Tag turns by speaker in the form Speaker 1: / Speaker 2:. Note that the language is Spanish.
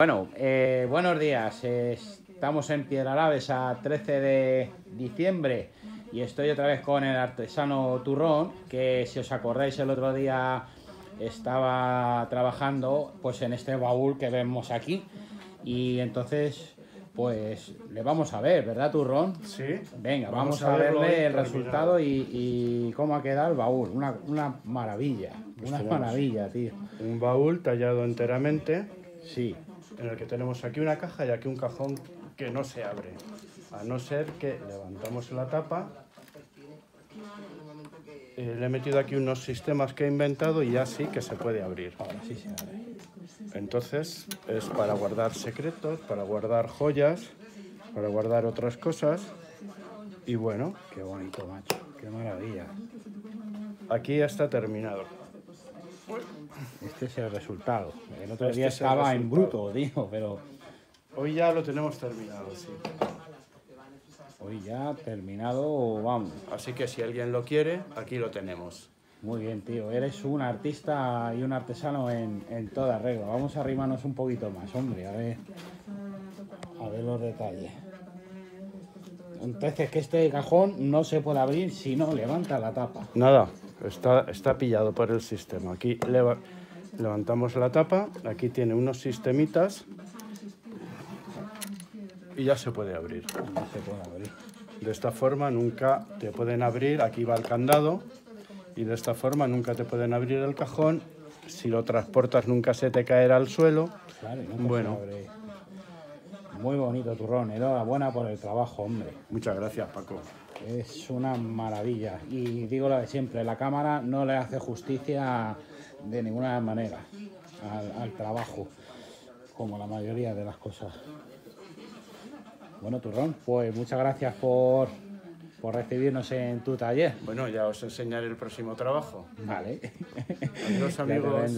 Speaker 1: Bueno, eh, buenos días. Estamos en Piedralaves a 13 de diciembre y estoy otra vez con el artesano Turrón, que si os acordáis el otro día estaba trabajando pues en este baúl que vemos aquí y entonces pues le vamos a ver, ¿verdad Turrón?
Speaker 2: Sí.
Speaker 1: Venga, vamos,
Speaker 2: Vamos
Speaker 1: a, verle el resultado y, y cómo ha quedado el baúl. Una, una maravilla, una
Speaker 2: tenemos.
Speaker 1: maravilla, tío.
Speaker 2: Un baúl tallado enteramente,
Speaker 1: Sí,
Speaker 2: en el que tenemos aquí una caja y aquí un cajón que no se abre. A no ser que levantamos la tapa. Eh, le he metido aquí unos sistemas que he inventado y ya sí que se puede abrir.
Speaker 1: ahora sí se abre.
Speaker 2: Entonces es para guardar secretos, para guardar joyas, para guardar otras cosas. Y bueno,
Speaker 1: Qué bonito, macho, qué maravilla.
Speaker 2: aquí ya está terminado.
Speaker 1: Este es el resultado. El otro
Speaker 2: Este
Speaker 1: día
Speaker 2: es
Speaker 1: estaba en bruto, tío, pero
Speaker 2: Hoy ya lo tenemos terminado, sí.
Speaker 1: hoy ya terminado, vamos.
Speaker 2: Así que si alguien lo quiere, aquí lo tenemos.
Speaker 1: Muy bien, tío. Eres un artista y un artesano en, en toda regla. Vamos a arrimarnos un poquito más, hombre, a ver. A ver los detalles. Entonces, que este cajón no se puede abrir si no levanta la tapa.
Speaker 2: Nada, está, está pillado por el sistema. Aquí leva- levantamos la tapa, aquí tiene unos sistemitas y ya se puede abrir.
Speaker 1: No se puede abrir.
Speaker 2: De esta forma nunca te pueden abrir, aquí va el candado, y de esta forma nunca te pueden abrir el cajón. Si lo transportas nunca se te caerá al suelo.
Speaker 1: Claro, no
Speaker 2: Bueno.
Speaker 1: abre. Muy bonito, turrón. Enhorabuena por el trabajo, hombre.
Speaker 2: Muchas gracias, Paco.
Speaker 1: Es una maravilla. Y digo lo de siempre, la cámara no le hace justicia de ninguna manera al, al trabajo, como la mayoría de las cosas. Bueno, Turrón, pues muchas gracias por, por recibirnos en tu taller.
Speaker 2: Bueno, ya os enseñaré el próximo trabajo.
Speaker 1: Vale.
Speaker 2: Adiós, amigos.